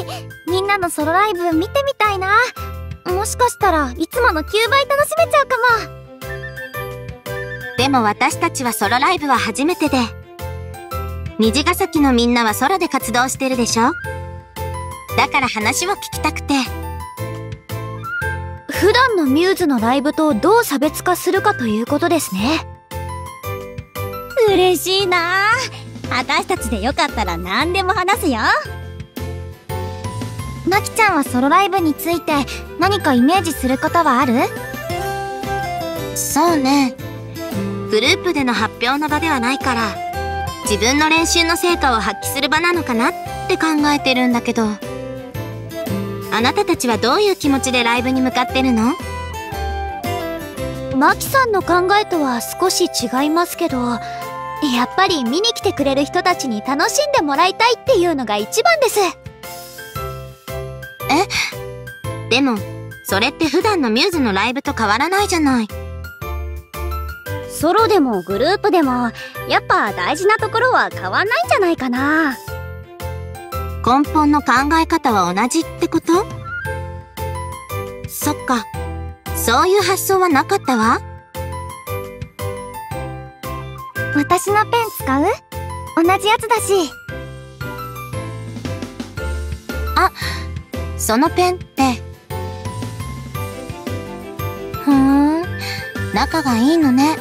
い。みんなのソロライブ見てみたいな。もしかしたらいつもの9倍楽しめちゃうかも。でも私たちはソロライブは初めてで。虹ヶ崎のみんなはソロで活動してるでしょ？だから話を聞きたくて。普段のミューズのライブとどう差別化するかということですね。嬉しいな。私たちでよかったら何でも話すよなきちゃんはソロライブについて何かイメージすることはある？そうね。グループでの発表の場ではないから自分の練習の成果を発揮する場なのかなって考えてるんだけど。あなたたちはどういう気持ちでライブに向かってるの？マキさんの考えとは少し違いますけどやっぱり見に来てくれる人たちに楽しんでもらいたいっていうのが一番ですでもそれって普段のミューズのライブと変わらないじゃない。ソロでもグループでもやっぱ大事なところは変わんないんじゃないかな。根本の考え方は同じってこと？そっか。そういう発想はなかったわ。私のペン使う？同じやつだし。あそのペンってふーん。仲がいいのね。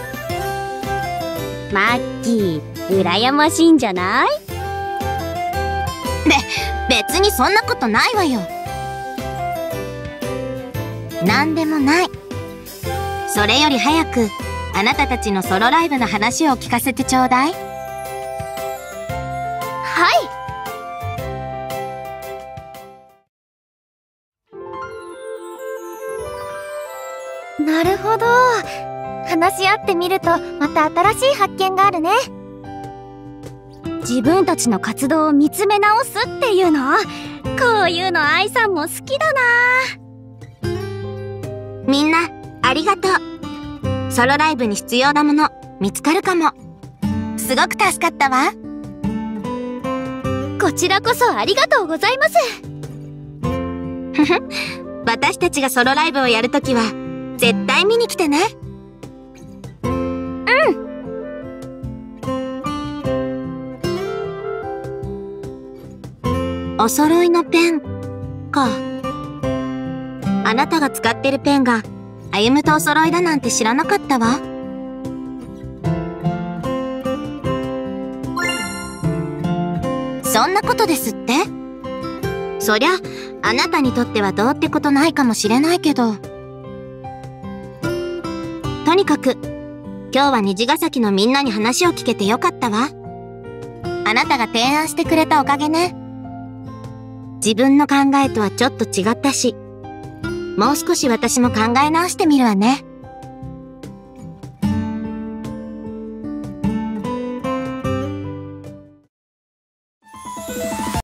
マッキー羨ましいんじゃない？べ別にそんなことないわよ。なんでもない。それより早くあなたたちのソロライブの話を聞かせてちょうだい。はいなるほど。話し合ってみるとまた新しい発見があるね。自分たちの活動を見つめ直すっていうの？こういうの愛さんも好きだな。みんなありがとう。ソロライブに必要なもの見つかるかも。すごく助かったわ。こちらこそありがとうございます。私たちがソロライブをやるときは絶対見に来てね。うん。お揃いのペンか。あなたが使ってるペンが歩夢とお揃いだなんて知らなかったわ。そんなことですって？そりゃあなたにとってはどうってことないかもしれないけど。とにかく今日は虹ヶ崎のみんなに話を聞けてよかったわあなたが提案してくれたおかげね自分の考えとはちょっと違ったしもう少し私も考え直してみるわね。